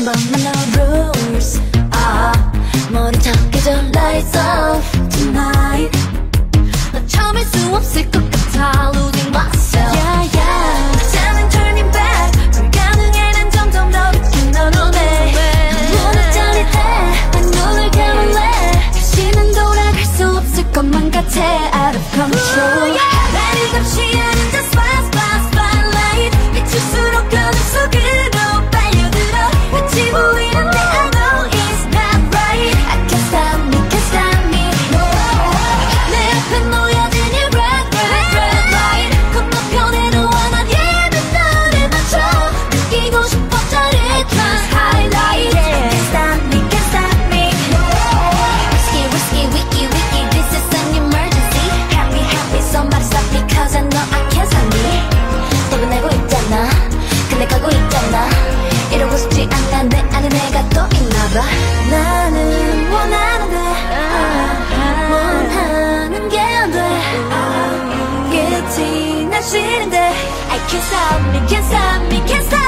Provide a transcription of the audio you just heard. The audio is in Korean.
평범한 no rules 아 머리 작게 져 lights off tonight 나 참을 수 없을 것 같아 losing myself yeah yeah 이제는 turning back 불가능해 난 점점 더 늦게 널 오네 너무나 짜릿해 난 눈을 감을래 다시는 돌아갈 수 없을 것만 같아 out of control 사실인데 I can't stop me, can't stop me, can't stop me